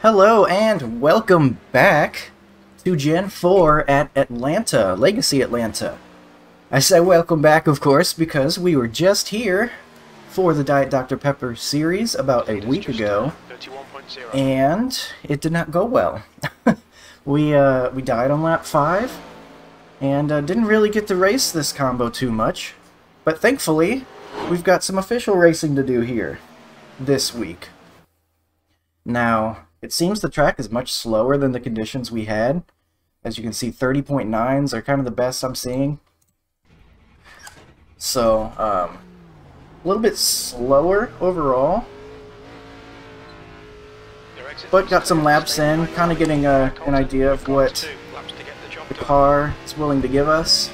Hello and welcome back to Gen 4 at Atlanta, Legacy Atlanta. I say welcome back, of course, because we were just here for the Diet Dr. Pepper series about a week ago, and it did not go well. we, uh, we died on lap 5, and uh, didn't really get to race this combo too much, but thankfully, we've got some official racing to do here this week. Now, it seems the track is much slower than the conditions we had. As you can see, 30.9s are kind of the best I'm seeing. So, um, a little bit slower overall. But got some laps in, kind of getting a, an idea of what the car is willing to give us.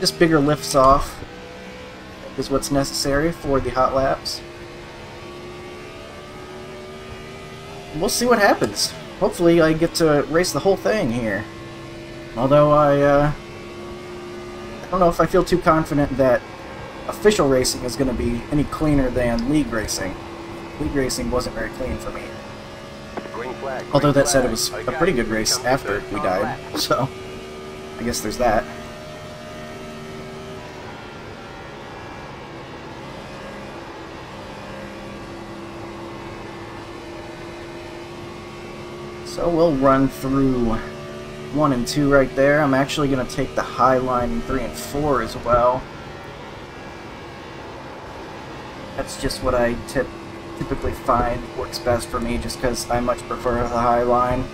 Just bigger lifts off is what's necessary for the hot laps. We'll see what happens. Hopefully I get to race the whole thing here. Although I, uh, I don't know if I feel too confident that official racing is going to be any cleaner than league racing. League racing wasn't very clean for me. Flag, Although that said, it was a pretty good race after we died, so I guess there's that. So we'll run through 1 and 2 right there. I'm actually going to take the high line in 3 and 4 as well. That's just what I tip typically find works best for me, just because I much prefer the high line.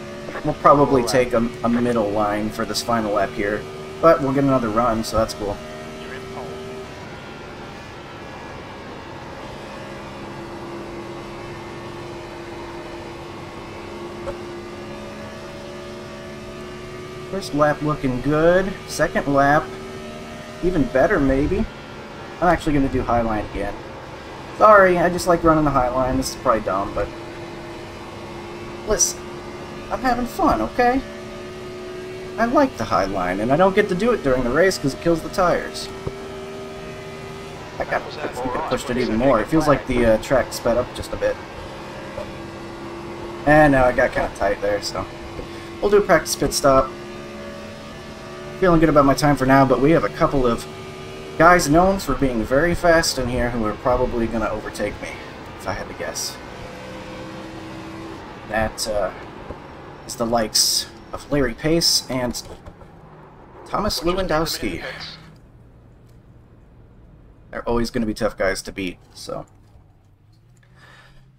We'll probably take a, a middle line for this final lap here, but we'll get another run, so that's cool. First lap looking good. Second lap, even better maybe. I'm actually going to do Highline again. Sorry, I just like running the Highline. This is probably dumb, but... Listen, I'm having fun, okay? I like the Highline, and I don't get to do it during the race because it kills the tires. I got I pushed it even more. It feels like the uh, track sped up just a bit. And now I got kind of tight there, so... We'll do a practice pit stop. Feeling good about my time for now, but we have a couple of guys known for being very fast in here who are probably going to overtake me, if I had to guess. That uh, is the likes of Larry Pace and Thomas Lewandowski. They're always going to be tough guys to beat, so...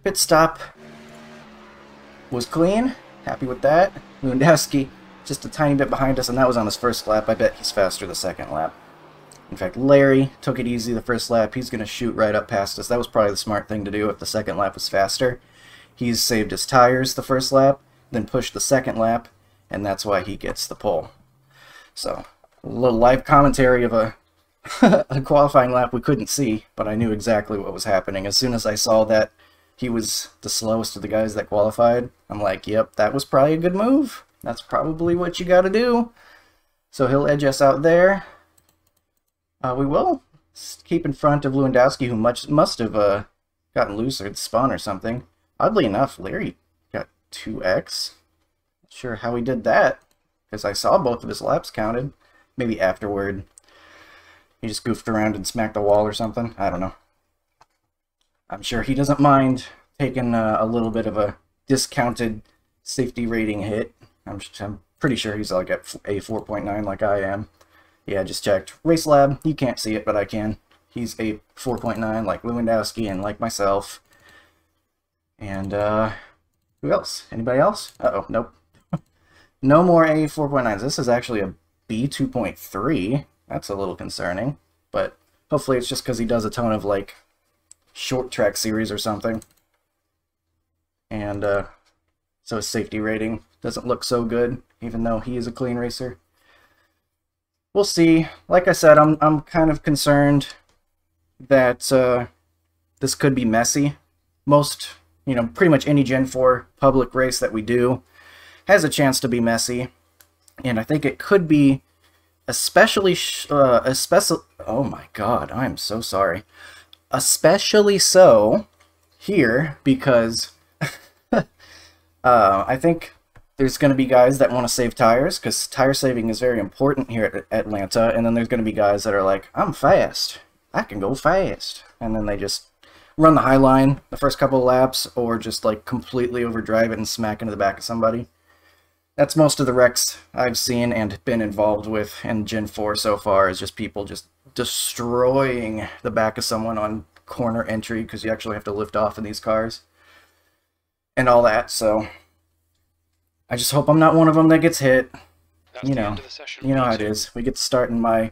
Pit stop was clean. Happy with that. Lewandowski just a tiny bit behind us, and that was on his first lap. I bet he's faster the second lap. In fact, Larry took it easy the first lap. He's going to shoot right up past us. That was probably the smart thing to do if the second lap was faster. He's saved his tires the first lap, then pushed the second lap, and that's why he gets the pole. So, a little live commentary of a, a qualifying lap we couldn't see, but I knew exactly what was happening. As soon as I saw that he was the slowest of the guys that qualified, I'm like, yep, that was probably a good move. That's probably what you got to do. So he'll edge us out there. Uh, we will keep in front of Lewandowski, who much must have uh, gotten loose or spawn or something. Oddly enough, Larry got 2x. Not sure how he did that, because I saw both of his laps counted. Maybe afterward. He just goofed around and smacked the wall or something. I don't know. I'm sure he doesn't mind taking uh, a little bit of a discounted safety rating hit. I'm, I'm pretty sure he's like at a 4.9 like I am. Yeah, I just checked. Race Lab, you can't see it, but I can. He's a 4.9 like Lewandowski and like myself. And, uh, who else? Anybody else? Uh-oh, nope. no more A 4.9s. This is actually a B 2.3. That's a little concerning. But hopefully it's just because he does a ton of, like, short track series or something. And, uh, so his safety rating doesn't look so good, even though he is a clean racer. We'll see. Like I said, I'm, I'm kind of concerned that uh, this could be messy. Most, you know, pretty much any Gen 4 public race that we do has a chance to be messy. And I think it could be especially, uh, especially, oh my god, I'm so sorry. Especially so here because Uh, I think there's going to be guys that want to save tires because tire saving is very important here at Atlanta. And then there's going to be guys that are like, I'm fast. I can go fast. And then they just run the high line the first couple of laps or just like completely overdrive it and smack into the back of somebody. That's most of the wrecks I've seen and been involved with in Gen 4 so far is just people just destroying the back of someone on corner entry because you actually have to lift off in these cars and all that. So I just hope I'm not one of them that gets hit. That's you know, you know how it is. We get to start in my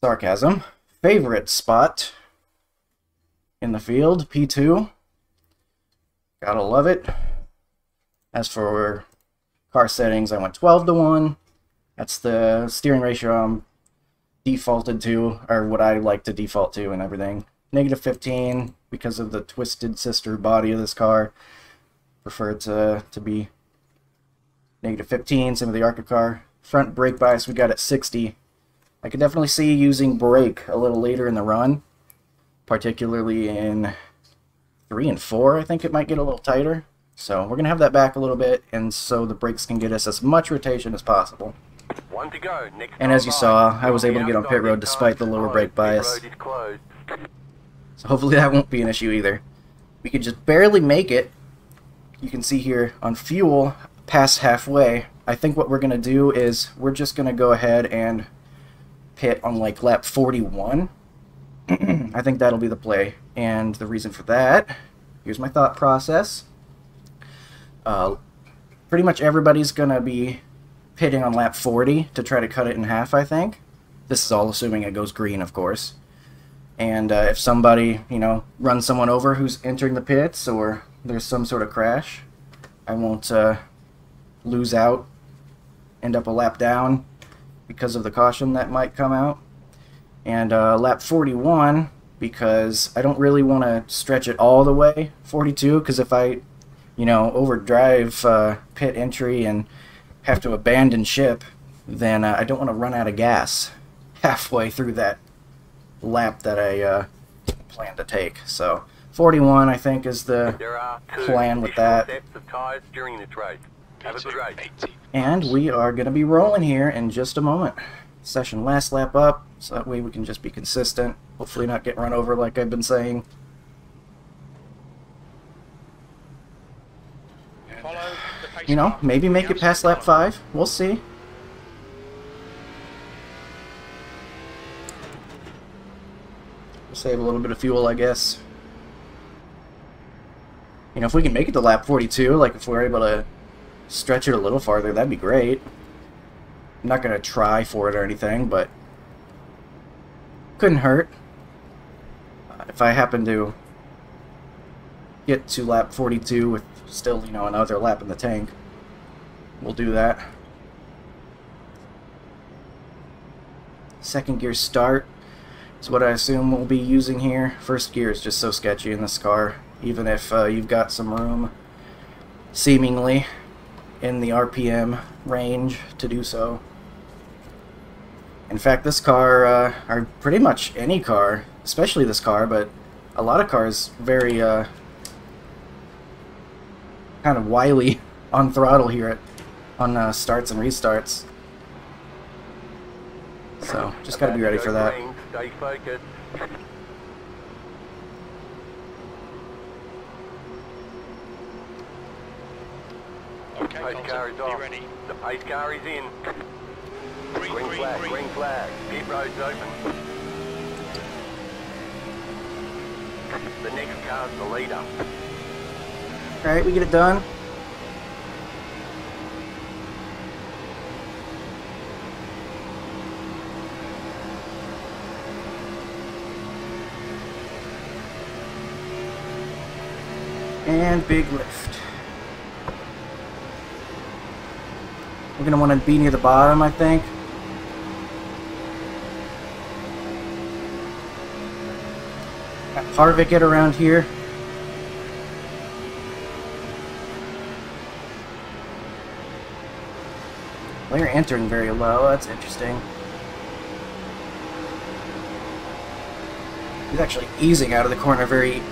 sarcasm favorite spot in the field, P2. Gotta love it. As for car settings, I went 12 to 1. That's the steering ratio I'm defaulted to, or what I like to default to and everything. Negative 15 because of the twisted sister body of this car. Prefer to, to be negative 15, same with the ARCA car. Front brake bias we got at 60. I could definitely see using brake a little later in the run particularly in 3 and 4, I think it might get a little tighter. So we're going to have that back a little bit, and so the brakes can get us as much rotation as possible. One to go. Next and as you saw, I was able to get on pit road despite the lower brake bias. So hopefully that won't be an issue either. We could just barely make it. You can see here on fuel, past halfway. I think what we're going to do is we're just going to go ahead and pit on like lap 41 I think that'll be the play. And the reason for that, here's my thought process. Uh, pretty much everybody's going to be pitting on lap 40 to try to cut it in half, I think. This is all assuming it goes green, of course. And uh, if somebody, you know, runs someone over who's entering the pits or there's some sort of crash, I won't uh, lose out, end up a lap down because of the caution that might come out. And uh, lap 41 because I don't really want to stretch it all the way 42 because if I you know overdrive uh, pit entry and have to abandon ship then uh, I don't want to run out of gas halfway through that lap that I uh, plan to take. So 41 I think is the plan with that and we are going to be rolling here in just a moment session last lap up, so that way we can just be consistent. Hopefully not get run over like I've been saying. You know, maybe make it past lap 5. We'll see. We'll save a little bit of fuel, I guess. You know, if we can make it to lap 42, like if we're able to stretch it a little farther, that'd be great. I'm not going to try for it or anything, but couldn't hurt. Uh, if I happen to get to lap 42 with still, you know, another lap in the tank, we'll do that. Second gear start is what I assume we'll be using here. First gear is just so sketchy in this car, even if uh, you've got some room, seemingly, in the RPM range to do so. In fact, this car, uh, or pretty much any car, especially this car, but a lot of cars very uh, kind of wily on throttle here at, on uh, starts and restarts. So, just got to be ready for that. Stay focused. Pace car is off. ready. The pace car is in. Green, Green green, flag, green. green flag. Pit road's open. The next car's the leader. Alright, we get it done. And big lift. We're going to want to be near the bottom, I think. Got Harvick it around here. Well, you're entering very low. That's interesting. He's actually easing out of the corner very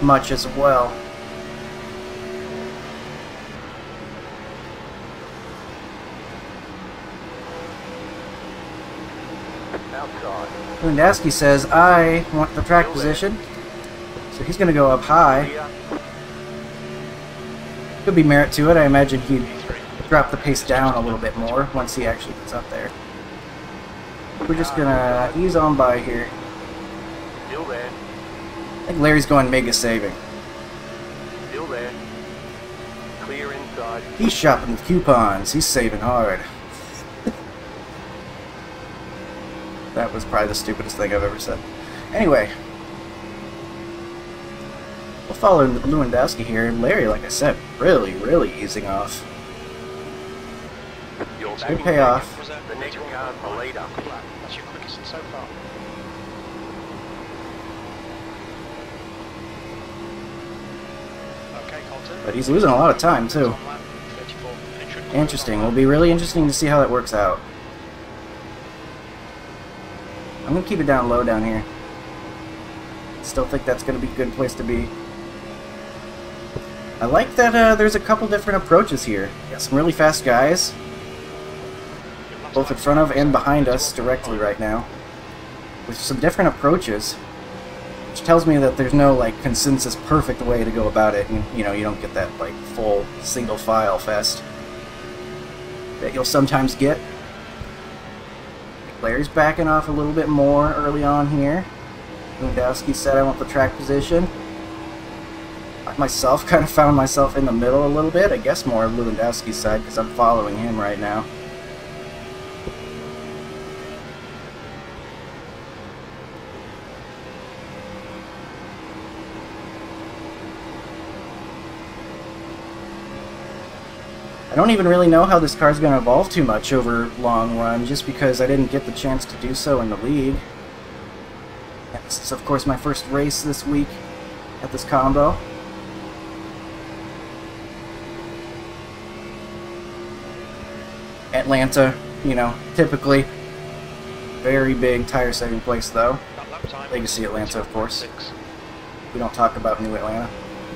much as well. Outside. Lewandowski says, I want the track position. So he's going to go up high. Could be merit to it. I imagine he'd drop the pace down a little bit more once he actually gets up there. We're just going to ease on by here. I think Larry's going mega saving. Still there. Clear inside. He's shopping with coupons. He's saving hard. That was probably the stupidest thing I've ever said. Anyway. We'll follow Lewandowski here. Larry, like I said, really, really easing off. Your Good payoff. Was that The next car's the leader. Good lap. That's your quickest so far. Okay, Colton. But he's losing a lot of time, too. On lap 34, and it should close Interesting. on Will be really interesting to see how that works out. I'm to keep it down low down here. Still think that's to be a good place to be. I like that uh, there's a couple different approaches here. Got some really fast guys, both in front of and behind us directly right now, with some different approaches, which tells me that there's no like consensus perfect way to go about it, and you know you don't get that like full single file fest that you'll sometimes get. Larry's backing off a little bit more early on here. Lewandowski said I want the track position. I myself kind of found myself in the middle a little bit. I guess more Lewandowski's side because I'm following him right now. Don't even really know how this car's going to evolve too much over long run, just because I didn't get the chance to do so in the league. This is, of course, my first race this week at this combo. Atlanta, you know, typically very big tire saving place, though. Legacy Atlanta, of course. We don't talk about New Atlanta.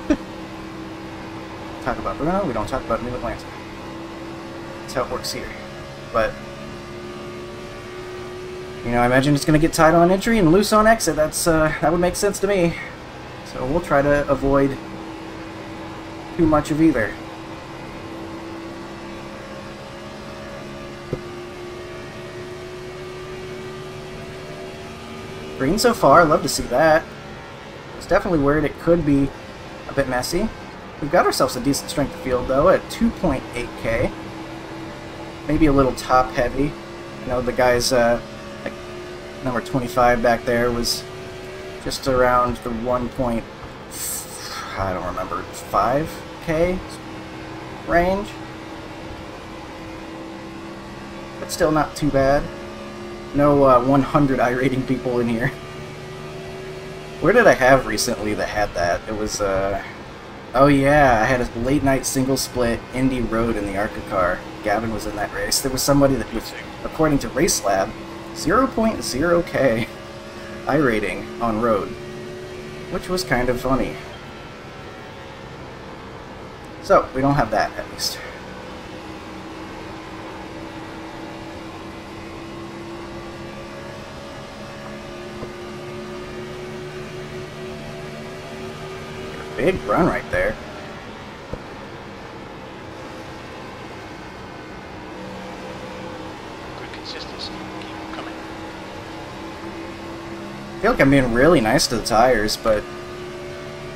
talk about Bruno, we don't talk about New Atlanta. That's how it works here. But, you know, I imagine it's going to get tight on entry and loose on exit. That's uh, That would make sense to me. So we'll try to avoid too much of either. Green so far, love to see that. It's definitely weird. It could be a bit messy. We've got ourselves a decent strength of field, though, at 2.8k. Maybe a little top heavy. You know, the guy's, uh, like, number 25 back there was just around the 1. Point, I don't remember, 5k range. But still not too bad. No uh, 100 iRating people in here. Where did I have recently that had that? It was, uh... Oh yeah, I had a late night single split indie Road in the ARCA car. Gavin was in that race. There was somebody that was, according to Race Lab, 0.0k iRating on road. Which was kind of funny. So, we don't have that, at least. Big run right there. Good consistency. Keep on coming. I feel like I'm being really nice to the tires, but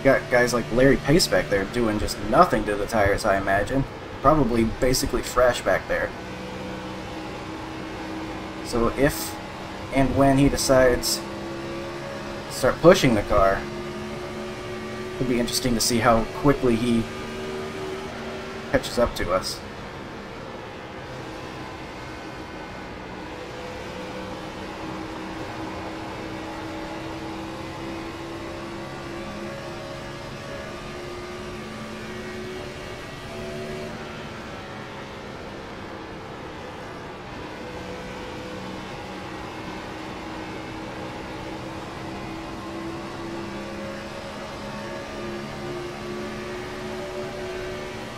got guys like Larry Pace back there doing just nothing to the tires, I imagine. Probably basically fresh back there. So if and when he decides to start pushing the car, it'll be interesting to see how quickly he catches up to us.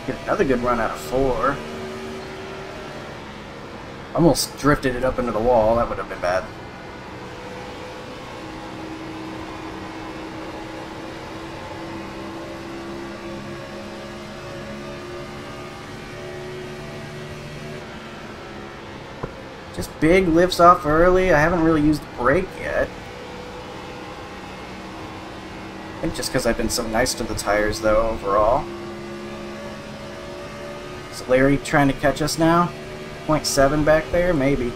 Get another good run out of four. Almost drifted it up into the wall. That would have been bad. Just big lifts off early. I haven't really used the brake yet. I think just because I've been so nice to the tires, though, overall. Is Larry trying to catch us now? 0.7 back there? Maybe.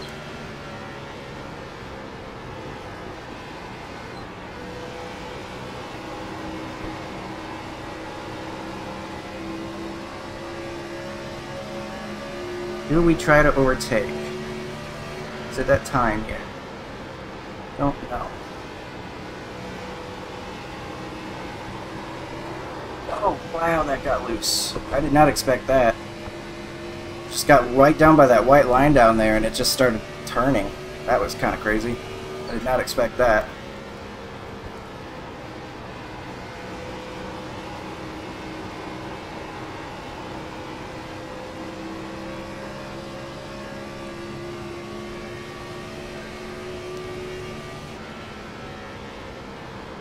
Do we try to overtake? Is it that time yet? Don't know. Oh, wow, that got loose. I did not expect that. Just got right down by that white line down there and it just started turning. That was kind of crazy. I did not expect that.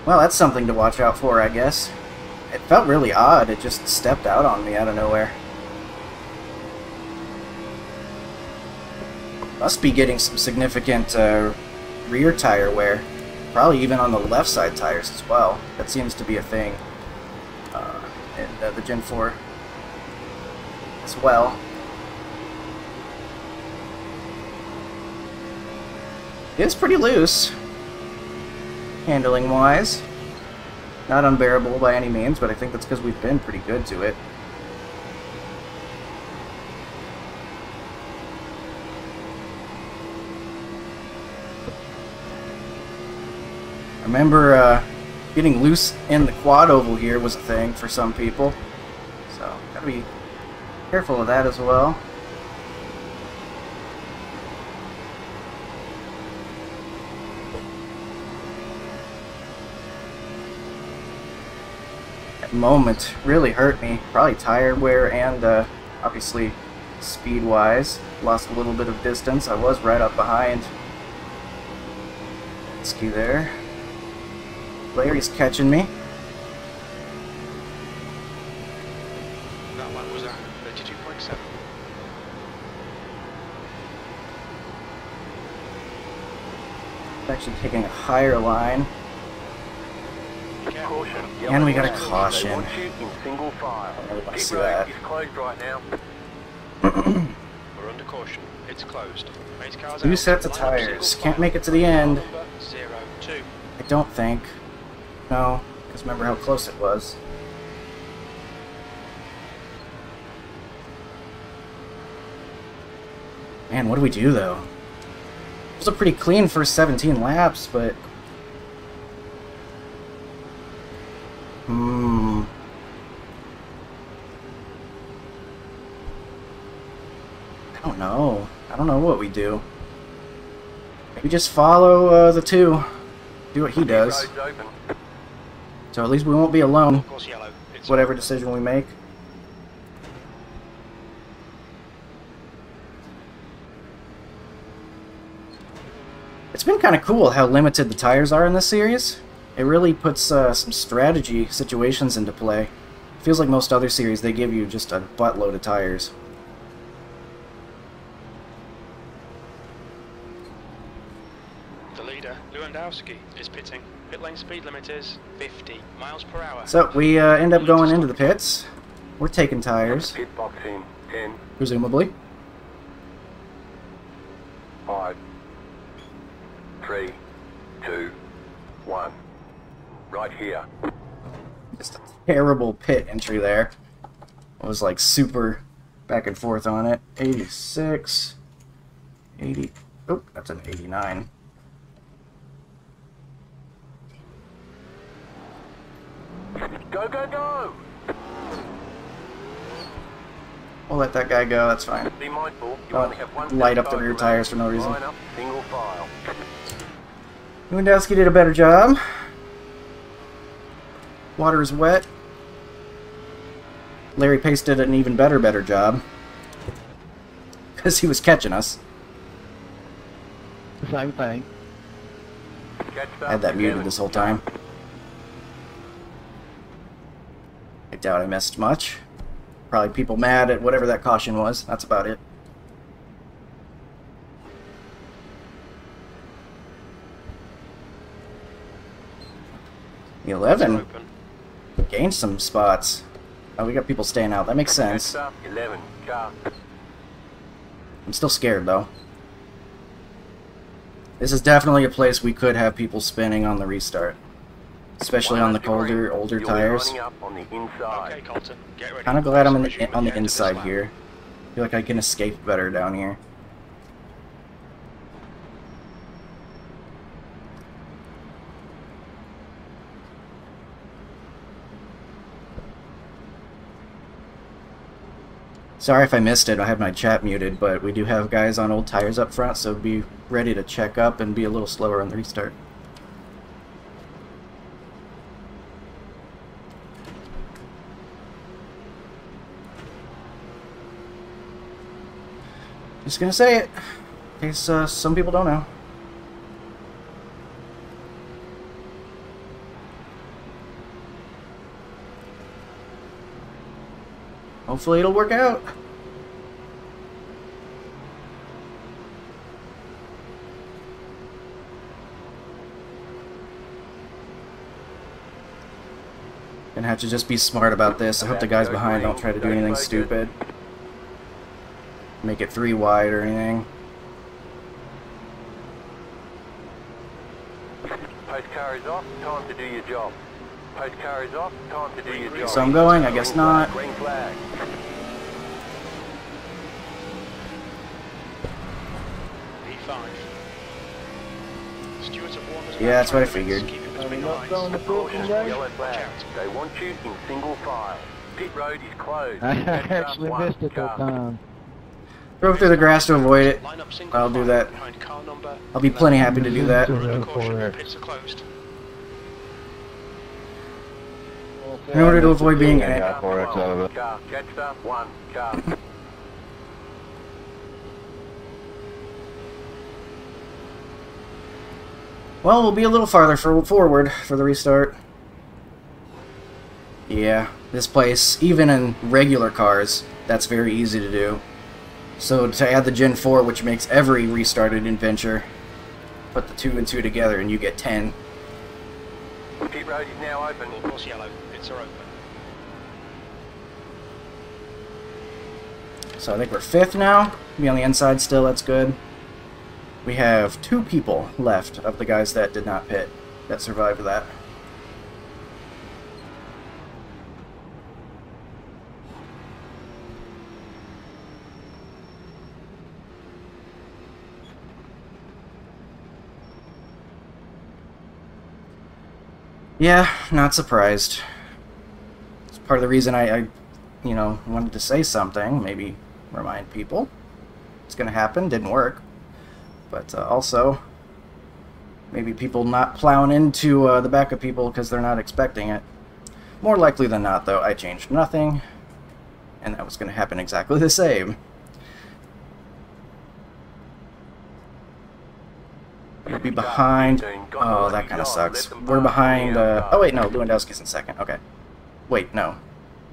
Well, that's something to watch out for, I guess. It felt really odd. It just stepped out on me out of nowhere. Must be getting some significant uh, rear tire wear. Probably even on the left side tires as well. That seems to be a thing uh, in uh, the Gen 4 as well. It's pretty loose handling wise. Not unbearable by any means, but I think that's because we've been pretty good to it. Remember uh, getting loose in the quad oval here was a thing for some people. So, gotta be careful of that as well. That moment really hurt me. Probably tire wear and uh, obviously speed-wise. Lost a little bit of distance. I was right up behind Ski there. Larry's catching me. That one was at 32.7. Actually taking a higher line. Caution. And we got a caution. They want you in single file. I really wanna see road that. is closed right now. We're under caution. It's closed. Two sets of tires. Can't make it to the end. Zero two. I don't think. No, because remember how close it was. Man, what do we do though? It was a pretty clean first 17 laps, but... Hmm... I don't know. I don't know what we do. Maybe just follow uh, the two. Do what he does. So at least we won't be alone, Of course, yellow. It's whatever decision we make. It's been kind of cool how limited the tires are in this series. It really puts uh, some strategy situations into play. feels like most other series, they give you just a buttload of tires. The leader, Lewandowski, is pitting. Pit lane speed limit is 50 miles per hour. So we uh, end up going into the pits. We're taking tires, Pit box in. 10, presumably. 5, 3, 2, 1. Right here. Just a terrible pit entry there. I was like super back and forth on it. 86, 80. Oh, that's an 89. Go, go, go! We'll let that guy go, that's fine. Be mindful, you only have one light up the rear tires tires for no reason. Line up, single file. Lewandowski did a better job. Water is wet. Larry Pace did an even better, better job. Because he was catching us. Same thing. Catch I had that muted this whole time. I doubt I missed much. Probably people mad at whatever that caution was. That's about it. The 11 gained some spots. Oh, we got people staying out. That makes sense. I'm still scared, though. This is definitely a place we could have people spinning on the restart especially on the colder, older tires. on the inside. Okay, Colton, get ready. Kind of glad I'm in the, on the end of this inside lap. here. feel like I can escape better down here. Sorry if I missed it. I have my chat muted, but we do have guys on old tires up front, so be ready to check up and be a little slower on the restart. Just gonna say it, in case uh, some people don't know. Hopefully it'll work out. Gonna have to just be smart about this. I hope the guys behind don't try to do anything stupid. Make it three wide or anything. Post car is off. Time to do your job. Post car is off. Time to do your job. So I'm going, I guess not. Green flag. P5. Stewards have warned Yeah, that's what I figured. Keep it Are we between the not lines. going to Caution, Brooklyn, guys? yellow flag. They want you in single file. Pit road is closed. I actually missed it that time. Drove through the grass to avoid it. Line up single I'll do that. behind car number I'll be plenty happy to do mm-hmm. that. Caution, Correct. pits are closed. In order to avoid being Car, in it. got 4X out of it. Car, Jetstar, one, car. Well, we'll be a little farther for, forward for the restart. Yeah, this place, even in regular cars, that's very easy to do. So to add the Gen 4, which makes every restarted adventure, put the two and two together and you get 10. Pit road is now open. Of course, yellow. Pits are open. So I think we're fifth now. Be on the inside still, that's good. We have two people left of the guys that did not pit that survived that. Yeah, not surprised. It's part of the reason I, I you know, wanted to say something, maybe remind people. It's going to happen, didn't work. But uh, also, maybe people not plowing into uh, the back of people because they're not expecting it. More likely than not, though, I changed nothing, and that was going to happen exactly the same. Be behind. Oh, that kind of sucks. We're behind. Uh, oh, wait, no, Lewandowski's in second. Okay. Wait, no.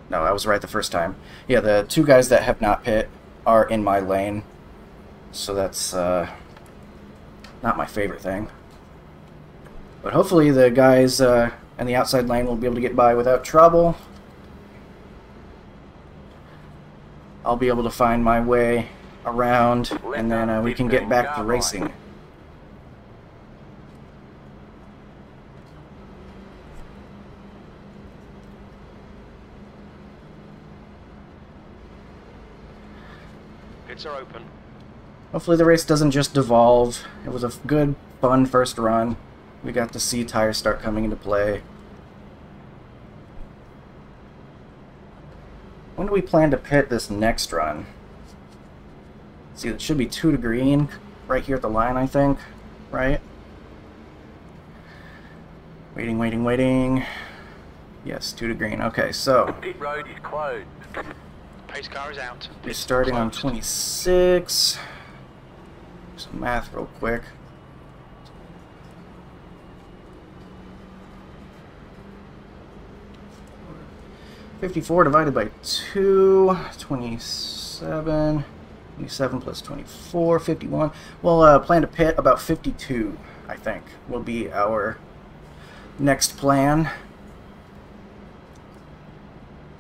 No, I was right the first time. Yeah, the two guys that have not pit are in my lane. So that's uh, not my favorite thing. But hopefully the guys uh, in the outside lane will be able to get by without trouble. I'll be able to find my way around, and then uh, we can get back to racing. Pits are open. Hopefully the race doesn't just devolve. It was a good, fun first run. We got to see tires start coming into play. When do we plan to pit this next run? See, it should be two to green, right here at the line, I think. Right? Waiting, waiting, waiting. Yes, two to green. Okay, so Pit road is closed. Pace car is out. we're starting on 26. Some math real quick. Fifty-four divided by two, twenty-seven. Twenty-seven plus 24, 51. We'll uh, plan to pit about fifty-two. I think will be our next plan. I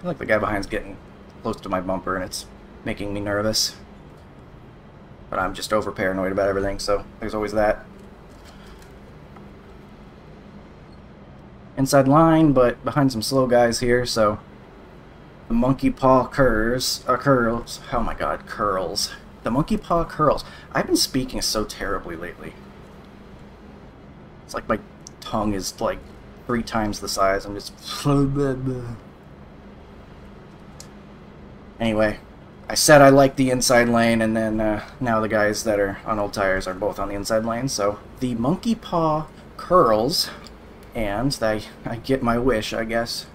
feel like the guy behind's getting close to my bumper and it's making me nervous. But I'm just over paranoid about everything, so there's always that. Inside line, but behind some slow guys here, so the monkey paw curls, uh, curls. Oh my god, curls. The monkey paw curls. I've been speaking so terribly lately. It's like my tongue is like three times the size. I'm just. Anyway, I said I like the inside lane, and then uh, now the guys that are on old tires are both on the inside lane. So the monkey paw curls, and I, I get my wish, I guess.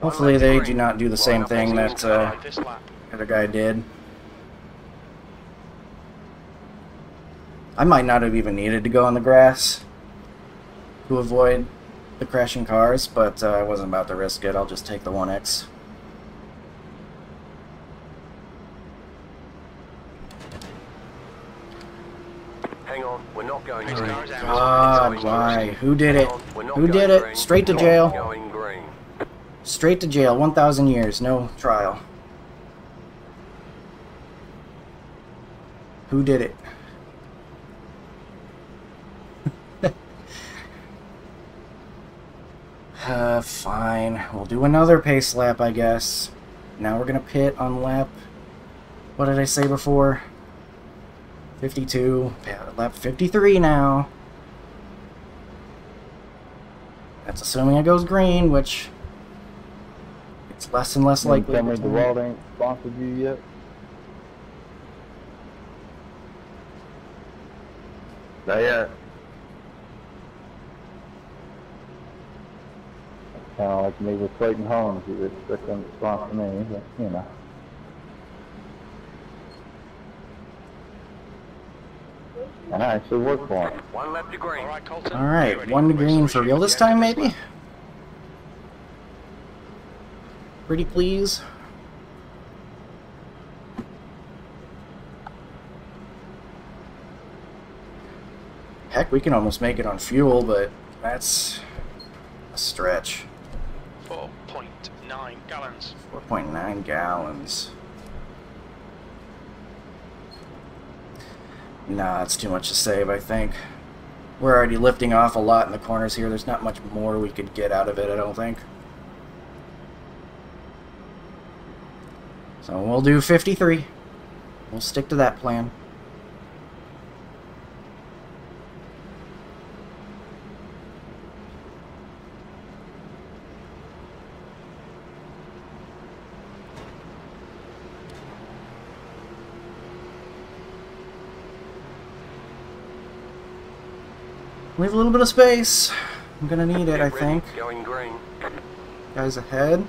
Hopefully they do not do the same thing that uh, lap. other guy did. I might not have even needed to go on the grass to avoid the crashing cars, but uh, I wasn't about to risk it. I'll just take the 1X. Hang on, we're not going Next green. car is out. God, why? Who did it? Hang on, we're not Who did it? Straight to jail. Straight to jail. 1,000 years. No trial. Who did it? Uh, fine. We'll do another pace lap, I guess. Now we're gonna pit on lap. What did I say before? 52. Yeah, lap 53 now. That's assuming it goes green, which it's less and less likely. tell me the world ain't sponsored you yet? Not yet. Kind of like me with Clayton Holmes. You would expect them to sponsor me, but you know. I actually work for them. One lap to green. All right, Colton. All right, one to green for real this time, maybe? Pretty please. Heck, we can almost make it on fuel, but that's a stretch. 4.9 gallons. 4.9 gallons. Nah, it's too much to save, I think. We're already lifting off a lot in the corners here. There's not much more we could get out of it, I don't think. So we'll do 53. We'll stick to that plan. Little bit of space. I'm gonna need it, I think. Going green. Guys ahead.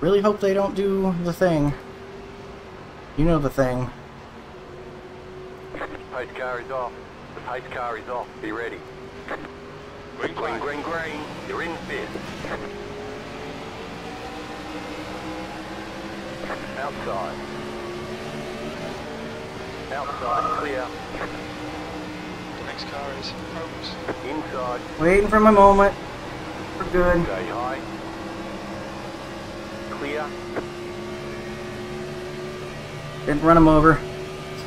Really hope they don't do the thing. You know the thing. Pace car is off. The pace car is off. Be ready. Green Green, green, green. You're in fifth. Outside. Outside, clear. The next car is Holmes. Inside, Waiting for my moment. We're good. stay high. Clear. Didn't run him over.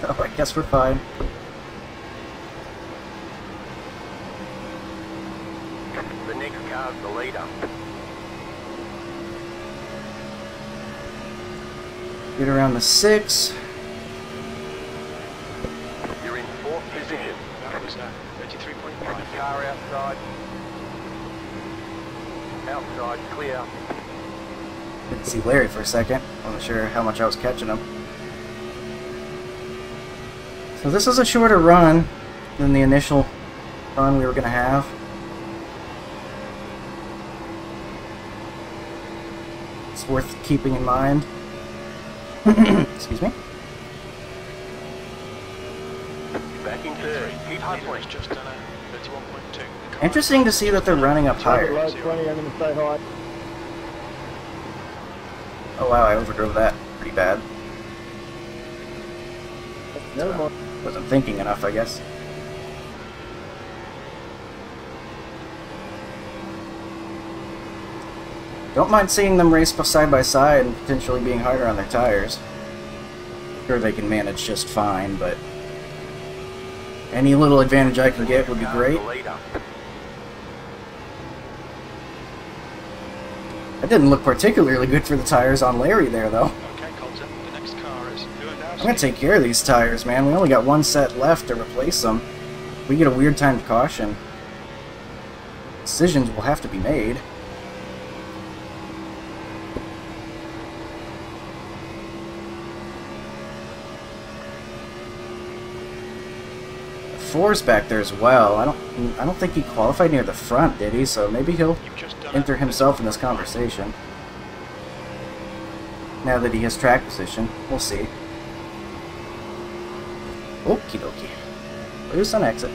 So I guess we're fine. The next car's the leader. Get around the six. You're in fourth position. That was uh, 33.5. Car outside. Outside, clear. Didn't see Larry for a second. Wasn't sure how much I was catching him. So this is a shorter run than the initial run we were gonna have. It's worth keeping in mind. Excuse me. Back in third. Keep Leader hustling. is just done a 31.2. Interesting to see that they're running up higher. Low 20, I'm gonna stay high. Oh wow, I overdrove that pretty bad. No uh, more. Wasn't thinking enough, I guess. Don't mind seeing them race side by side and potentially being harder on their tires. Sure, they can manage just fine, but any little advantage I can get would be great. the leader. That didn't look particularly good for the tires on Larry there, though. Okay, Colton, the next car is I'm gonna take care of these tires, man. We only got one set left to replace them. We get a weird timed caution. Decisions will have to be made. Four's back there as well. I don't. I don't think he qualified near the front, did he? So maybe he'll You've just done enter himself in this conversation. Now that he has track position, we'll see. Okie dokie. Loose on exit.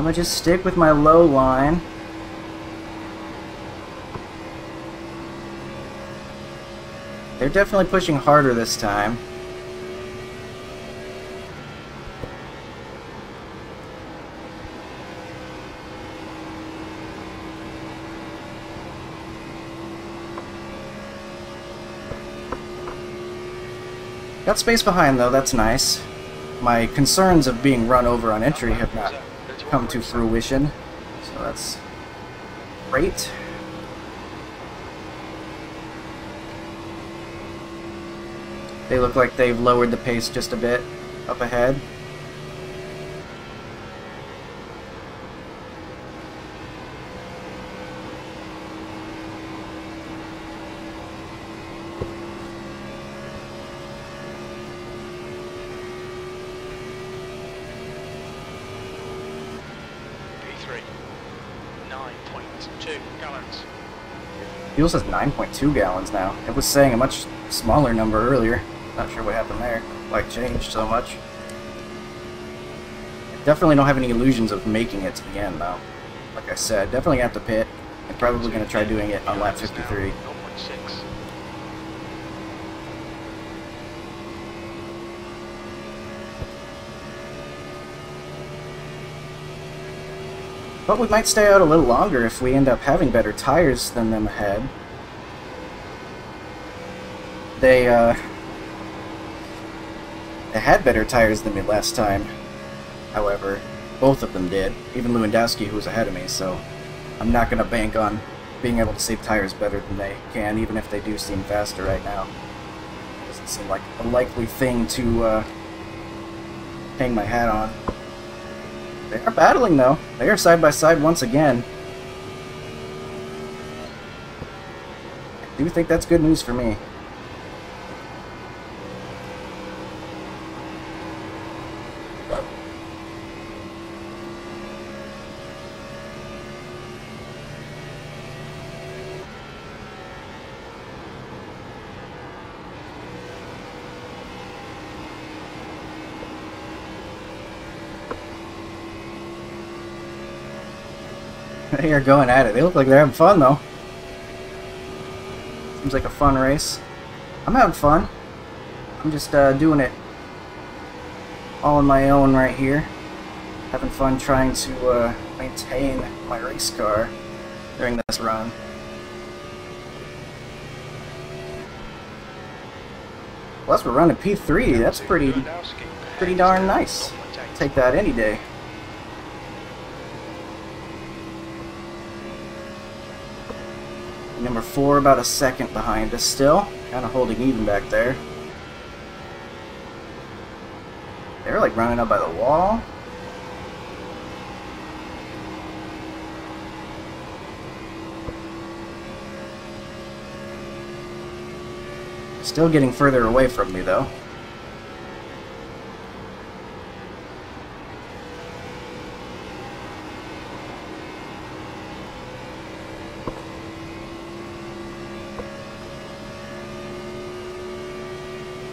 I'm gonna just stick with my low line. They're definitely pushing harder this time. Got space behind though, that's nice. My concerns of being run over on entry have not come to fruition. So that's great. They look like they've lowered the pace just a bit up ahead. P3. 9.2 gallons. Fuel says 9.2 gallons now. It was saying a much smaller number earlier. Not sure what happened there. Why it changed so much. Definitely don't have any illusions of making it to the end though. Like I said, definitely have to pit. I'm probably gonna try doing it on lap 53. But we might stay out a little longer if we end up having better tires than them ahead. They, uh... They had better tires than me last time. However, both of them did. Even Lewandowski, who was ahead of me, so... I'm not gonna bank on being able to save tires better than they can, even if they do seem faster right now. Doesn't seem like a likely thing to, uh... hang my hat on. They are battling, though. They are side by side once again. I do think that's good news for me. They are going at it. They look like they're having fun, though. Seems like a fun race. I'm having fun. I'm just uh, doing it all on my own right here. Having fun trying to uh, maintain my race car during this run. Plus, we're running P3. That's pretty, pretty darn nice. Take that any day. Number four, about a second behind us still. Kind of holding even back there. They're like running up by the wall. Still getting further away from me though.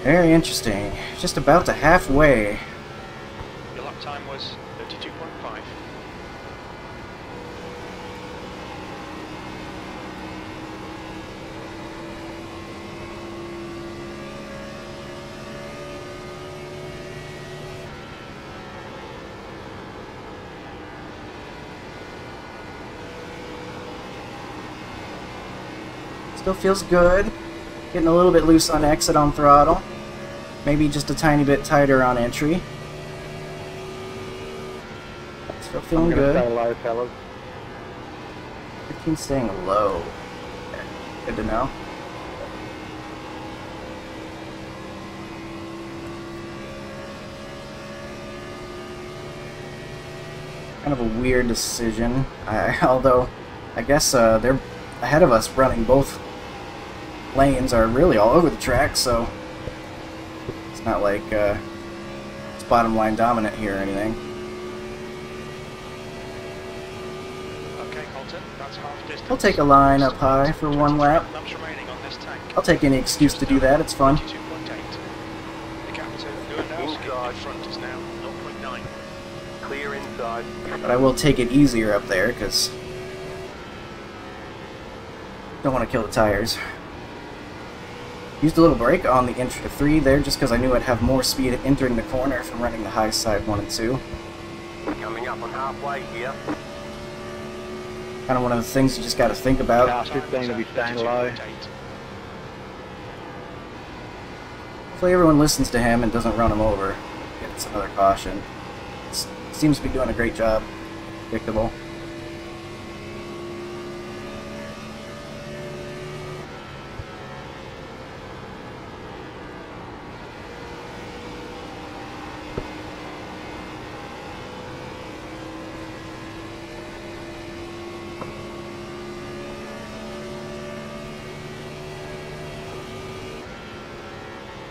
Very interesting. Just about to halfway. Your lap time was 32.5. Still feels good. Getting a little bit loose on exit on throttle. Maybe just a tiny bit tighter on entry. Still I'm feeling gonna stay good. low, fellas. 15 staying low. Good to know. Kind of a weird decision. I, although, I guess uh, they're ahead of us running both lanes are really all over the track, so not like uh, it's bottom line dominant here or anything. Okay, Colton, that's half distance. I'll take a line up high for one lap. On this tank. I'll take any excuse to do that, it's fun. 22.8. The gap to Lewandowski Inside. in front is now 0.9. Clear inside. But I will take it easier up there, because... Don't want to kill the tires. Used a little brake on the entry to 3 there, just because I knew I'd have more speed entering the corner from running the high side 1 and 2. Coming up on halfway here. Kind of one of the things you just got to think about. Car 15 will be staying low. Hopefully everyone listens to him and doesn't run him over. Gets another caution. S- seems to be doing a great job. Predictable.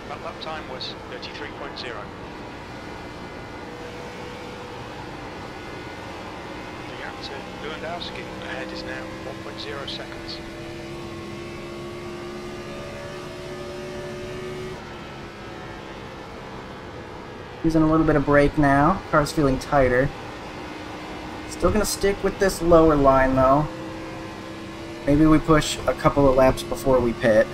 That lap time was 33.0. The gap to Lewandowski ahead is now 1.0 seconds. Using a little bit of brake now. Car's feeling tighter. Still gonna stick with this lower line though. Maybe we push a couple of laps before we pit.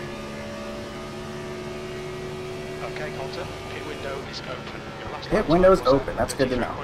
Okay, Colton, pit window is open. Pit window is open, that's good to know.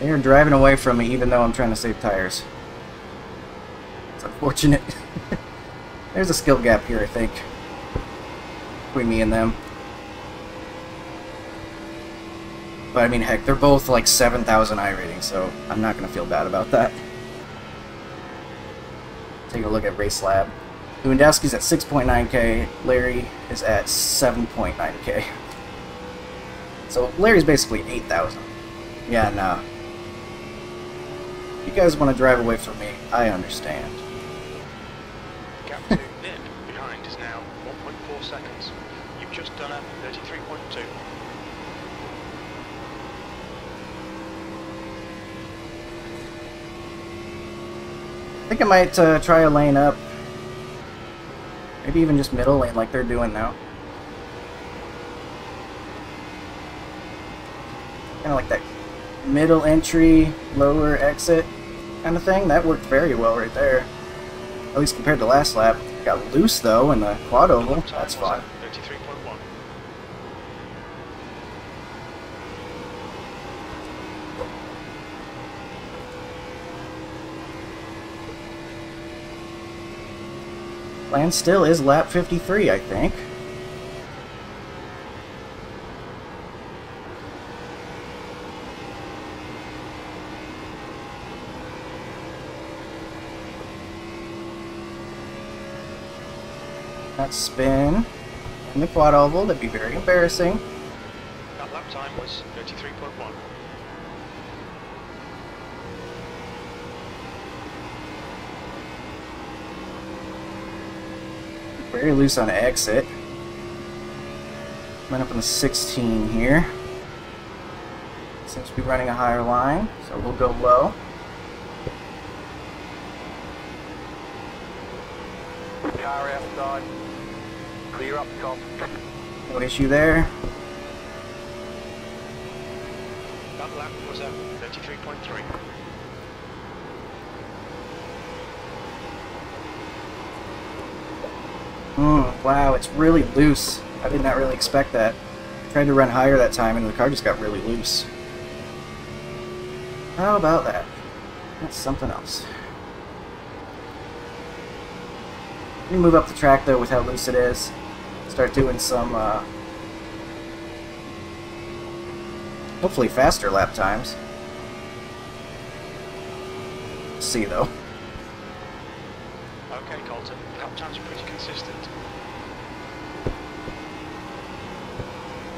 33.0. They're driving away from me even though I'm trying to save tires. It's unfortunate. There's a skill gap here, I think. Between me and them. But I mean, heck, they're both like 7,000 iRating, so I'm not going to feel bad about that. Take a look at Race Lab. Lewandowski's at 6.9k, Larry is at 7.9k. So Larry's basically 8,000. Yeah, nah. You guys want to drive away from me, I understand. Gap to Nip behind is now 1.4 seconds. You've just done a 33.2. I think I might uh, try a lane up. Maybe even just middle lane like they're doing now. Kind of like that middle entry, lower exit kind of thing. That worked very well right there. At least compared to last lap. Got loose though in the quad oval. That's fine. at 33.1. Land still is lap 53, I think. That spin in the quad oval, that'd be very embarrassing. That That lap time was 33.1. Very loose on exit. Went up on the 16 here. Seems to be running a higher line, so we'll go low. Car outside. Clear up top. No issue there. That lap was at 33.3. Mm, wow, it's really loose. I did not really expect that. Tried to run higher that time and the car just got really loose. How about that? That's something else. Let me move up the track though with how loose it is. Start doing some, uh, hopefully faster lap times. See though. Okay, Colton. Lap times are pretty consistent.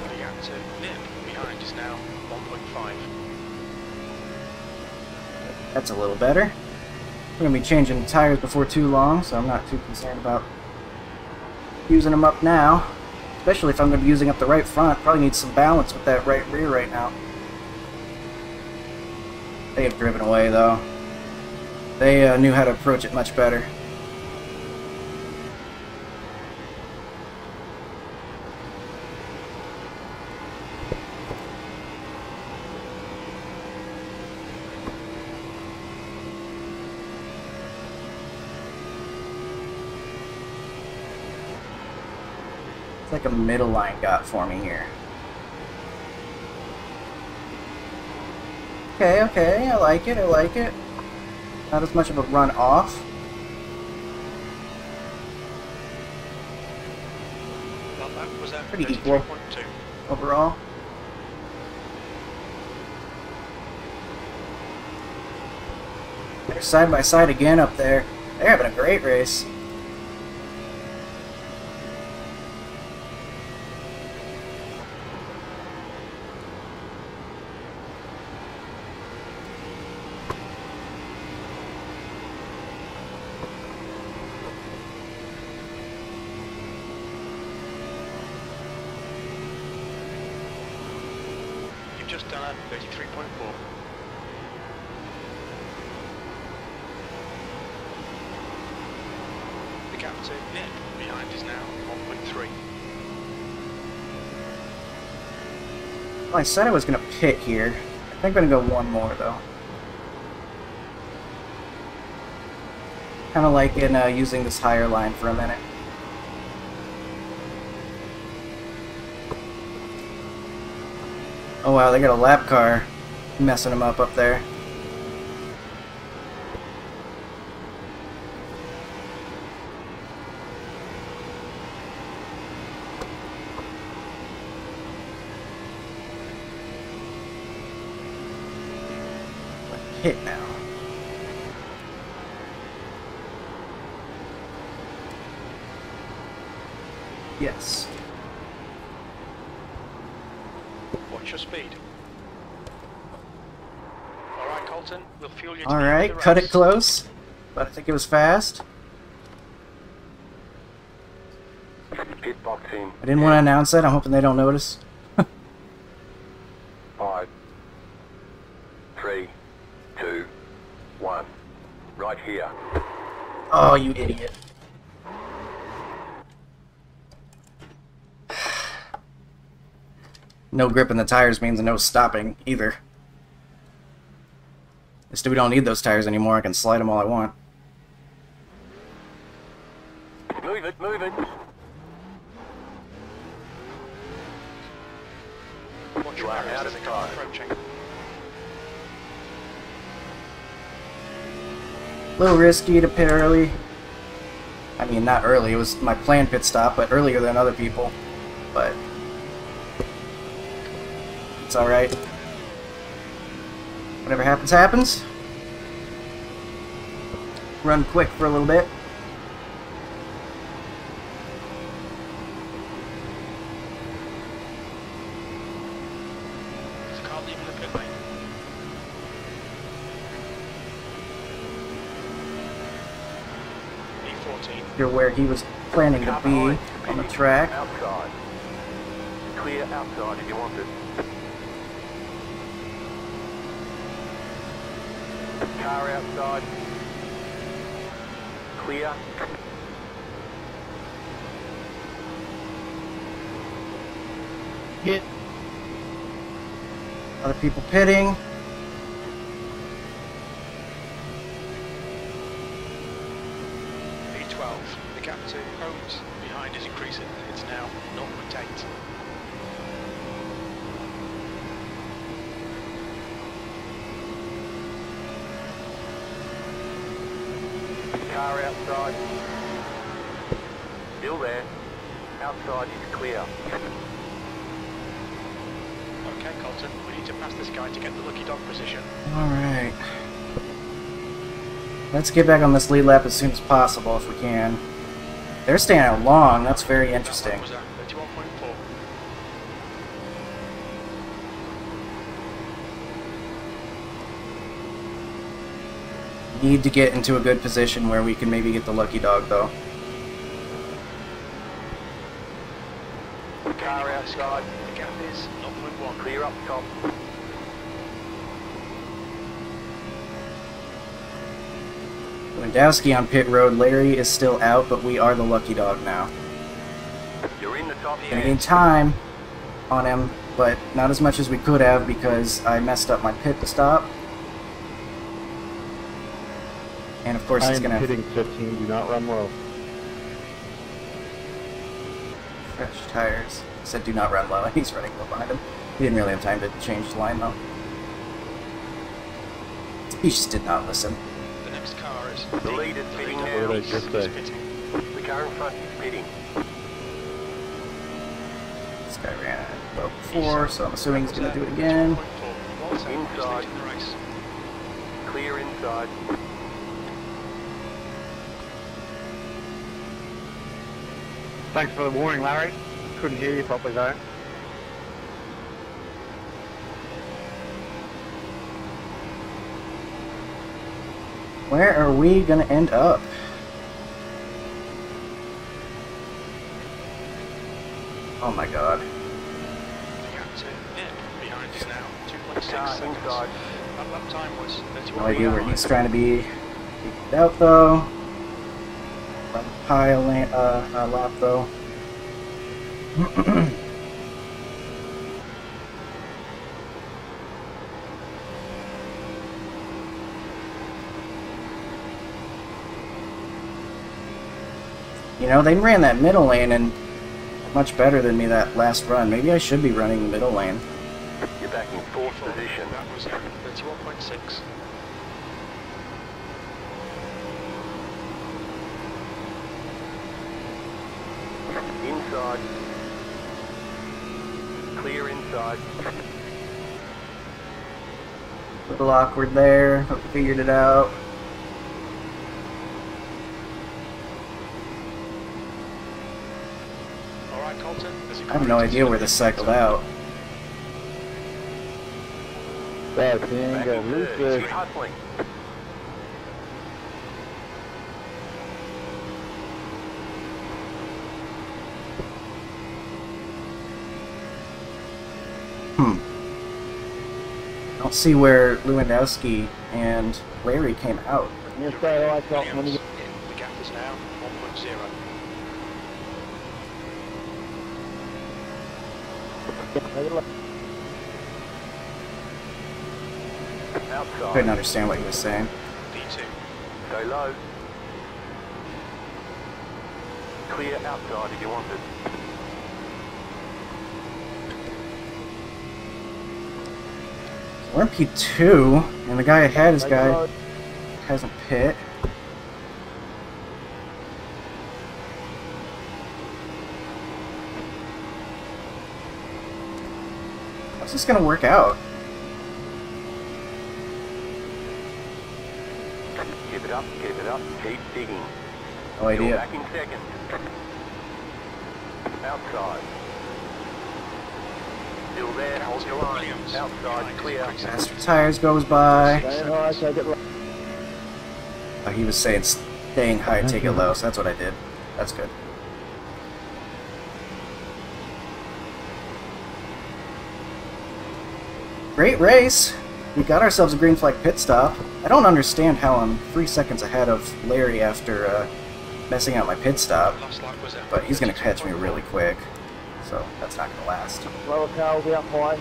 The to Nip behind is now 1.5. That's a little better. We're going to be changing the tires before too long, so I'm not too concerned about using them up now. Especially if I'm going to be using up the right front. Probably need some balance with that right rear right now. They have driven away, though. They uh, knew how to approach it much better. Like a middle line got for me here. Okay, okay, I like it, I like it. Not as much of a run off. That lap was at Pretty equal. overall. They're side by side again up there. They're having a great race. You've just done a 33.4. The gap to Nip behind is now 1.3. Well, I said I was going to pit here. I think I'm going to go one more, though. Kind of like in uh, using this higher line for a minute. Oh wow, they got a lap car messing them up up there. Hit now. Yes. What's your speed? Alright, Colton, we'll fuel you to All the end right, of the cut it close, but I think it was fast. Pit box in. I didn't want to announce that. I'm hoping they don't notice. Five, three, two, one. Right here. Oh, you idiot. No grip in the tires means no stopping either. Just we don't need those tires anymore. I can slide them all I want. Move it, move it. Watch You are out of they come time. approaching. A little risky to pit early. I mean, not early. It was my planned pit stop, but earlier than other people. But it's all right. Whatever happens, happens. Run quick for a little bit. not leaving the pit lane. E14. You're where he was planning to be on the track. Outside. Clear outside if you want it. Car outside. Clear. Hit. Other people pitting. E12. The gap to Holmes behind is increasing. It's now 0.8. Car outside. Still there. Outside is clear. Okay, Colton, we need to pass this guy to get the lucky dog position. Alright. Let's get back on this lead lap as soon as possible if we can. They're staying out long. That's very That interesting. lap was at 31.4. Need to get into a good position where we can maybe get the lucky dog, though. Car outside. The gap is 0.1. Clear up top. Lewandowski on pit road. Larry is still out, but we are the lucky dog now. You're in the top Gonna 10. gain time on him, but not as much as we could have because I messed up my pit to stop. And of course, I he's am gonna hitting 15. Do not run low. fresh tires. He said, "Do not run low." and He's running low behind him. He didn't really have time to change the line though. He just did not listen. The next car is The lead is pitting What did I just say? The car in front is pitting. This guy ran it about before, so I'm assuming he's gonna do it again. 21.4. Walter is Inside. leading the race. Clear inside. Thanks for the warning, Larry. Couldn't hear you properly though. Where are we gonna end up? Oh my god. The gap to Nip behind is now 2.6 seconds. inside. That lap time was 31. No idea where he's trying to be. Peeked out though. Run high la- uh, uh, lap though. You know, they ran that middle lane and much better than me that last run. Maybe I should be running the middle lane. You're back in fourth position. That was 31.6. Inside. Clear inside. A little awkward there, but figured it out. Alright, Colton. there's a I have no idea where this cycled out. Bad thing. Back Got in loose third. there. Keep hustling. Hmm. Don't see where Lewandowski and Larry came out. Near side eye top. Williams in. The gap is now 1.0. Couldn't understand what he was saying. D2. Stay low. Clear outside if you want it. We're in P2, and the guy ahead is guy has a pit. How's this gonna work out? Keep it up, keep it up, keep digging. No idea. back in second. Outside. Still there, hold off your line. Williams. Outside, behind is clear. Master Tires goes by. Staying high, take it low. Oh, he was saying staying high, take it low, so that's what I did. That's good. Great race! We got ourselves a green flag pit stop. I don't understand how I'm three seconds ahead of Larry after uh, messing up my pit stop, Last lap was a but he's gonna catch me really quick, so that's not gonna last. Lower car will be up high.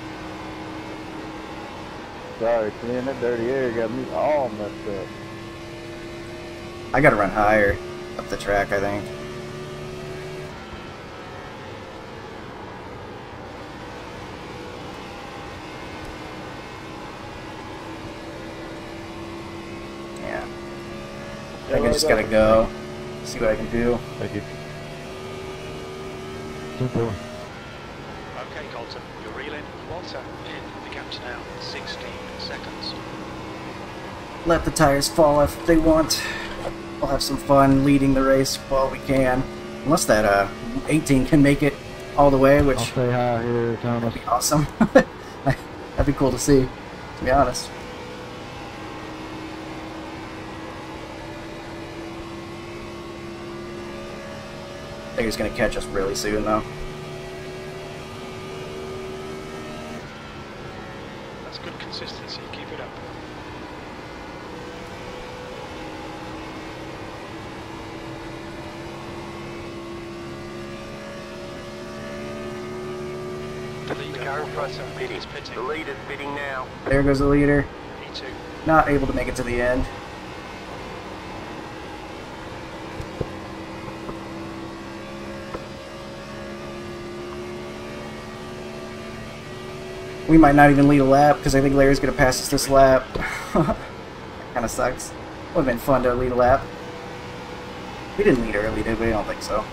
Sorry, man, that dirty air got me all messed up. I gotta run higher up the track, I think. Yeah. I think I just gotta go. See what I can do. Thank you. Okay, Colton. Walter in. The gap's now 16 seconds. Let the tires fall if they want. We'll have some fun leading the race while we can. Unless that uh 18 can make it all the way, which I'll say hi here, Thomas. That'd be awesome. That'd be cool to see, to be honest. I think he's gonna catch us really soon, though. That's good consistency. Keep it up. The leader, Car in front Walter, is pitting. pitting. The leader's pitting now. There goes the leader. P2. Not able to make it to the end. We might not even lead a lap because I think Larry's gonna pass us this lap. kind of sucks. Would have been fun to lead a lap. We didn't lead early, did we? I don't think so.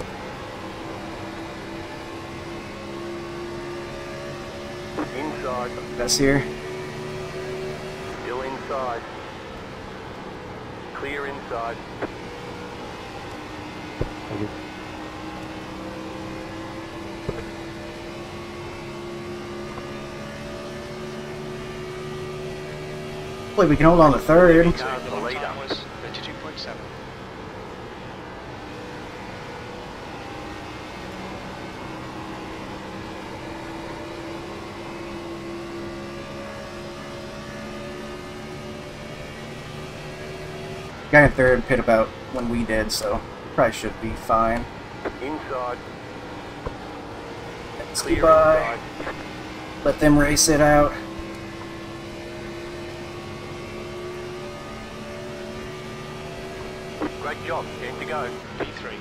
Inside. Best here. Still inside. Clear inside. Hopefully we can hold on to third. Car's The the lap leader. time was 32.7. Guy in third pit about when we did, so probably should be fine. Inside. Let's Clear goodbye. inside. Let them race it out. Great job. Ten to go. P3.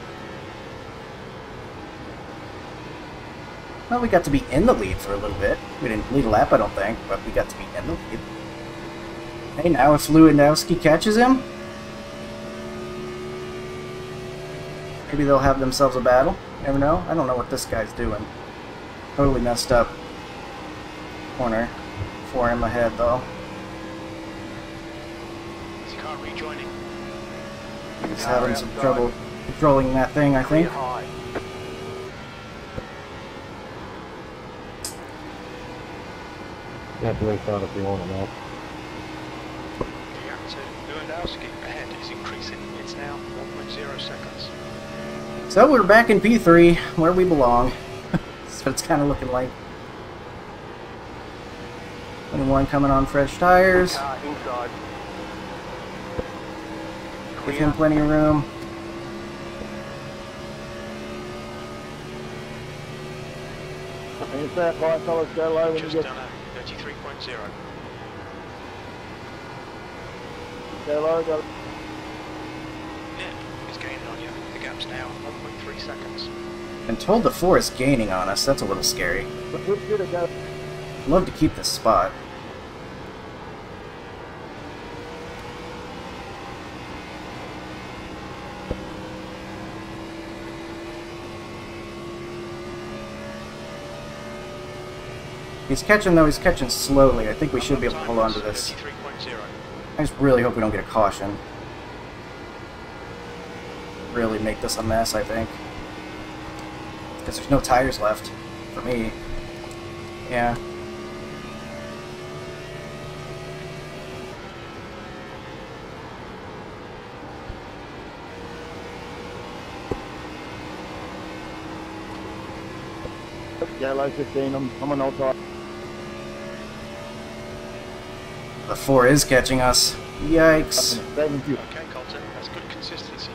Well, we got to be in the lead for a little bit. We didn't lead a lap, I don't think, but we got to be in the lead. Hey, now if Lewandowski catches him, maybe they'll have themselves a battle. Never know. I don't know what this guy's doing. Totally messed up corner for him ahead, though. Is the car rejoining? He's having some trouble controlling that thing, I think. You have to race out if you want to know. The gap to Lewandowski ahead is increasing. It's now 1.0 seconds. So we're back in P3, where we belong. That's what it's kind of looking like. 21 coming on fresh tires. Car inside. Give him plenty of room. Ain't that boy, fellas, go low when you Just get, done a 33.0. go low, go Nip is gaining on you. The gap's now 1.3 seconds. And told the four is gaining on us. That's a little scary. Which should have go? Love to keep this spot. He's catching though, he's catching slowly. I think we should be able to hold on to this. I just really hope we don't get a caution. Really make this a mess, I think because there's no tires left for me. Yeah. Yellow 15, I'm, I'm on. The 4 is catching us. Yikes. Okay, Colton, that's good consistency.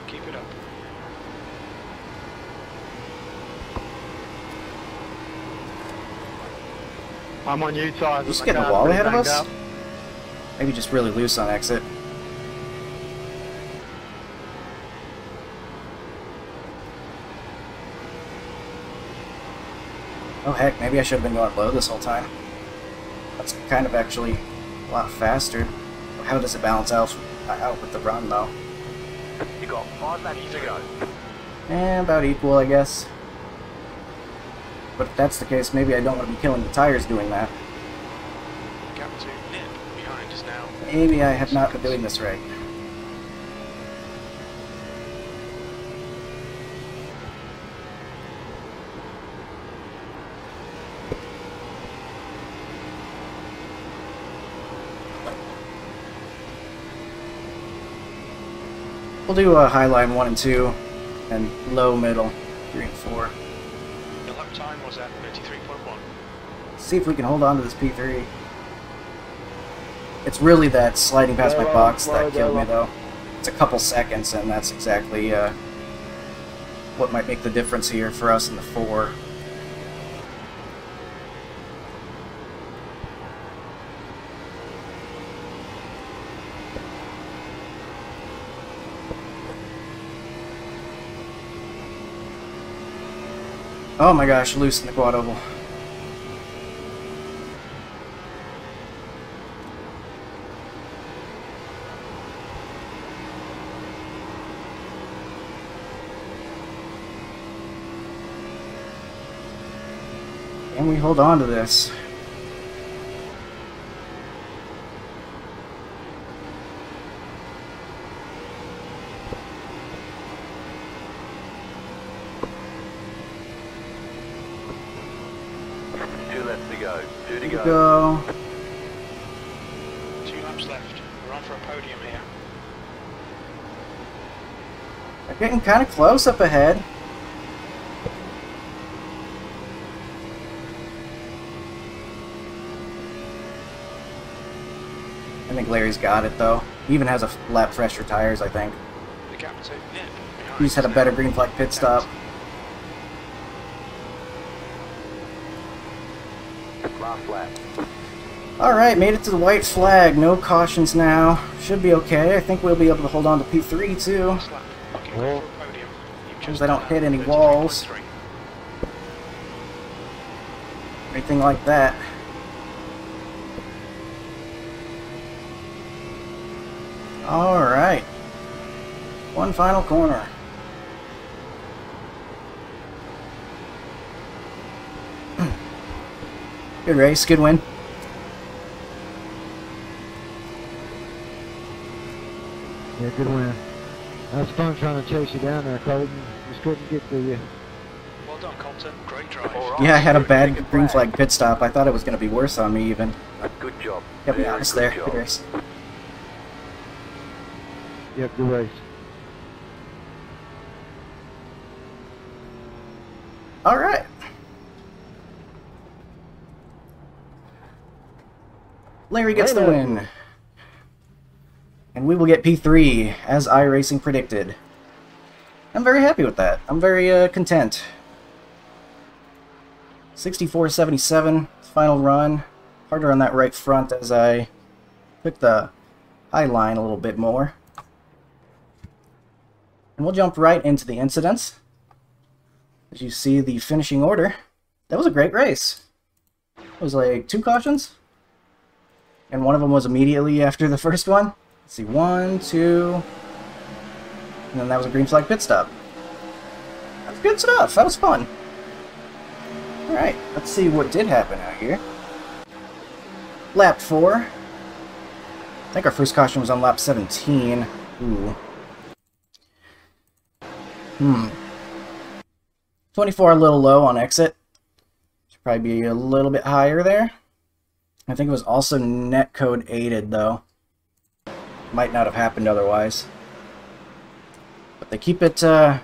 I'm on you side. Just getting a wall ahead of us? up. Maybe just really loose on exit. Oh heck, maybe I should have been going low this whole time. That's kind of actually a lot faster. How does it balance out, out with the run though? You got five laps to go. Eh, about equal, I guess. But if that's the case, maybe I don't want to be killing the tires doing that. To nip behind now. Maybe I have not been doing this right. We'll do a high line 1 and 2, and low middle 3 and 4. Your lap time was at 33.1. See if we can hold on to this P3. It's really that sliding past my box that killed me, though. It's a couple seconds, and that's exactly uh, what might make the difference here for us in the four. Oh my gosh, loose in the quad oval. Can we hold on to this? Two laps to go. Two to Here we go. go. Two laps left. We're on for a podium here. They're getting kind of close up ahead. I think Larry's got it though. He even has a lap fresher tires, I think. The gap to nip behind He's had a better green flag pit stop. Alright, made it to the white flag. No cautions now. Should be okay. I think we'll be able to hold on to P3 too. Last Well, good for a podium. You've as just I don't hit any walls. Anything like that. Alright. One final corner. Good race, good win. Yeah, good win. That was fun trying to chase you down there, Colton. Just couldn't get to you. Well done, Colton. Great drive. All right. Yeah, I had a bad ticket green flag pit stop. I thought it was going to be worse on me even. A good job. Kept me Very honest there. job. Good race. Yep, good race. Alright. Larry gets the win. Will get P3, as iRacing predicted. I'm very happy with that. I'm very uh, content. 64.77, final run. Harder on that right front as I took the high line a little bit more. And we'll jump right into the incidents. As you see the finishing order, that was a great race. It was like two cautions, and one of them was immediately after the first one. Let's see, one, two, and then that was a green flag pit stop. That's good stuff. That was fun. All right, let's see what did happen out here. Lap four. I think our first caution was on lap 17. Ooh. Hmm. 24 a little low on exit. Should probably be a little bit higher there. I think it was also netcode aided though. Might not have happened otherwise. But they keep it uh,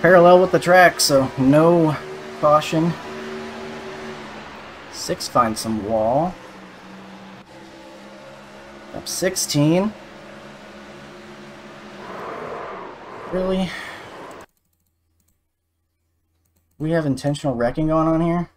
parallel with the track, so no caution. Six finds some wall. Up 16. Really? We have intentional wrecking going on here?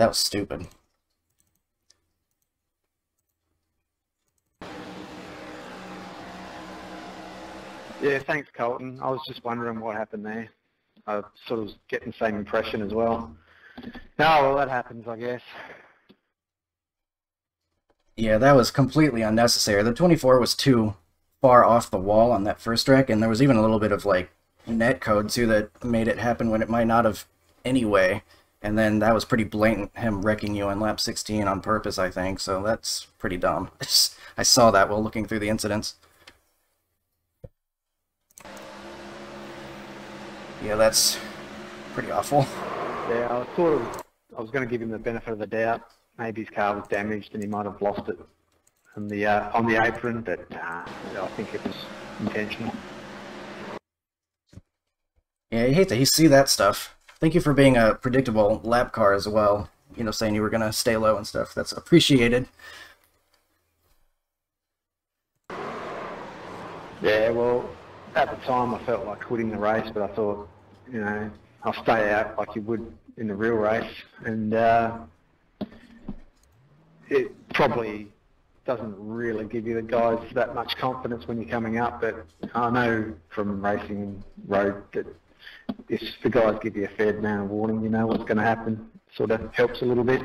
That was stupid. Yeah, thanks, Colton. I was just wondering what happened there. I sort of getting the same impression as well. No, well, that happens, I guess. Yeah, that was completely unnecessary. The 24 was too far off the wall on that first wreck, and there was even a little bit of, like, net code, too, that made it happen when it might not have anyway. And then that was pretty blatant, him wrecking you on lap 16 on purpose, I think, so that's pretty dumb. I saw that while looking through the incidents. Yeah, that's pretty awful. Yeah, I was sort of, I was going to give him the benefit of the doubt. Maybe his car was damaged and he might have lost it on the uh, on the apron, but nah, I think it was intentional. Yeah, you hate to see that stuff. Thank you for being a predictable lap car as well. You know, saying you were going to stay low and stuff. That's appreciated. Yeah, well, at the time I felt like quitting the race, but I thought, you know, I'll stay out like you would in the real race, and uh, it probably doesn't really give you the guys that much confidence when you're coming up. But I know from racing road that if the guys give you a fair amount of warning, you know what's going to happen. Sort of helps a little bit.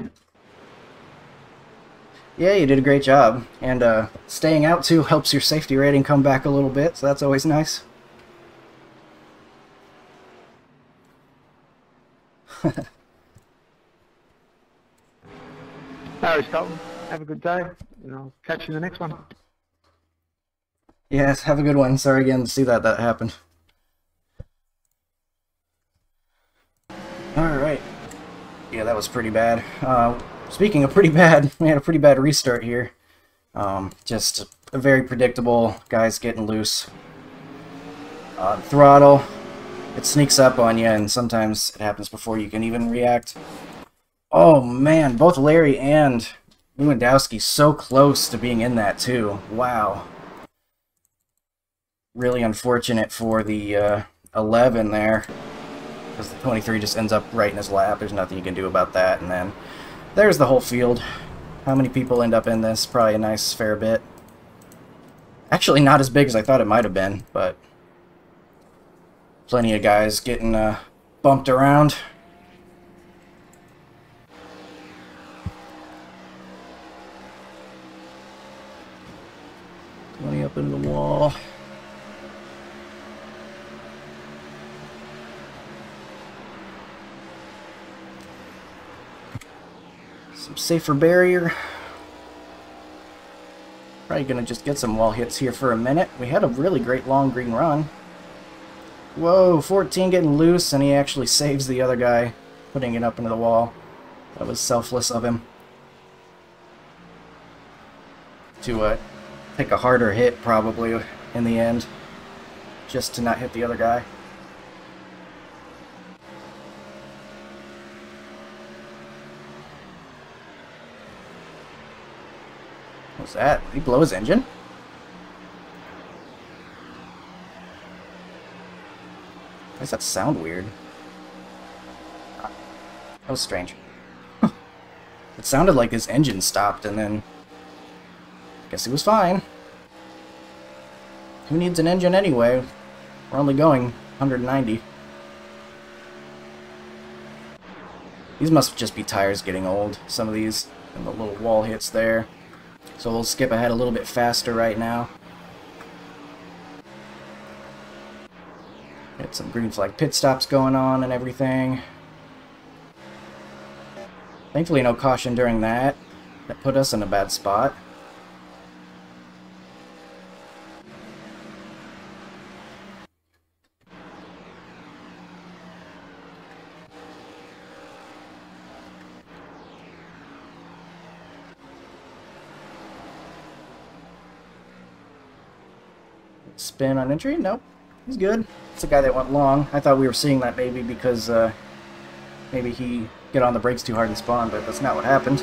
Yeah, you did a great job. And uh, staying out too helps your safety rating come back a little bit, so that's always nice. Worries, Colton. Have a good day, and I'll catch you in the next one. Yes, have a good one. Sorry again to see that that happened. Alright. Yeah, that was pretty bad. Uh, speaking of pretty bad, we had a pretty bad restart here. Um, just a very predictable, guys getting loose. Uh, throttle, it sneaks up on you, and sometimes it happens before you can even react. Oh man, both Larry and Lewandowski so close to being in that too. Wow. Really unfortunate for the uh, 11 there. Because the 23 just ends up right in his lap. There's nothing you can do about that. And then there's the whole field. How many people end up in this? Probably a nice fair bit. Actually, not as big as I thought it might have been, but plenty of guys getting uh, bumped around. Twenty up in the wall. Safer barrier. Probably gonna just get some wall hits here for a minute. We had a really great long green run. Whoa, 14 getting loose, and he actually saves the other guy, putting it up into the wall. That was selfless of him. To uh, take a harder hit, probably, in the end. Just to not hit the other guy. What's that? Did he blow his engine? Why does that sound weird? That was strange. it sounded like his engine stopped and then... I guess he was fine. Who needs an engine anyway? We're only going 190. These must just be tires getting old, some of these, and the little wall hits there. So we'll skip ahead a little bit faster right now. Get some green flag pit stops going on and everything. Thankfully, no caution during that. That put us in a bad spot. Spin on entry? Nope. He's good. It's a guy that went long. I thought we were seeing that maybe because uh, maybe he get on the brakes too hard and spawn, but that's not what happened.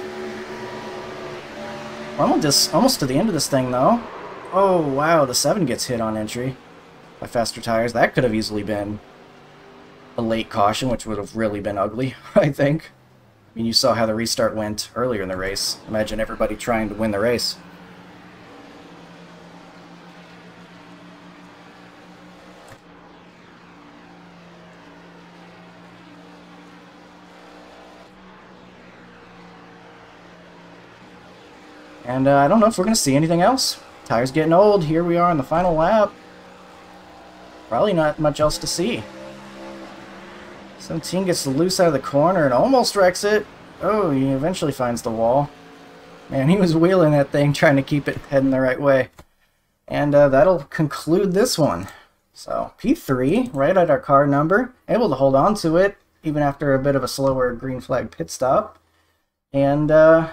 Almost, almost to the end of this thing, though. Oh, wow, the 7 gets hit on entry by faster tires. That could have easily been a late caution, which would have really been ugly, I think. I mean, you saw how the restart went earlier in the race. Imagine everybody trying to win the race. And uh, I don't know if we're going to see anything else. Tire's getting old. Here we are in the final lap. Probably not much else to see. 17 gets loose out of the corner and almost wrecks it. Oh, he eventually finds the wall. Man, he was wheeling that thing, trying to keep it heading the right way. And uh, that'll conclude this one. So, P3, right at our car number. Able to hold on to it, even after a bit of a slower green flag pit stop. And, uh,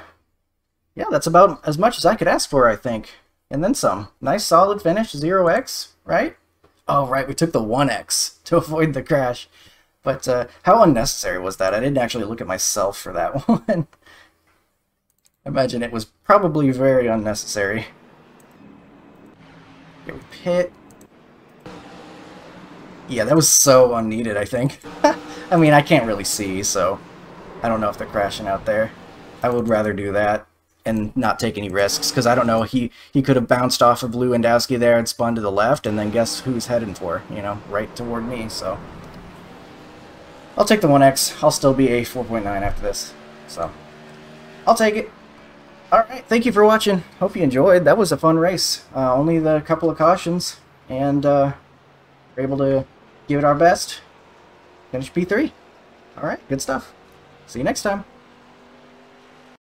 yeah, that's about as much as I could ask for, I think. And then some. Nice solid finish, 0x, right? Oh, right, we took the 1x to avoid the crash. But uh, how unnecessary was that? I didn't actually look at myself for that one. Imagine it was probably very unnecessary. Pit. Yeah, that was so unneeded, I think. I mean, I can't really see, so I don't know if they're crashing out there. I would rather do that and not take any risks because I don't know he he could have bounced off of Lewandowski there and spun to the left and then guess who's heading for you know right toward me so. I'll take the 1x I'll still be a 4.9 after this so. I'll take it. Alright thank you for watching. Hope you enjoyed. That was a fun race. Uh, only the couple of cautions and uh, we're able to give it our best. Finish P3 alright good stuff. See you next time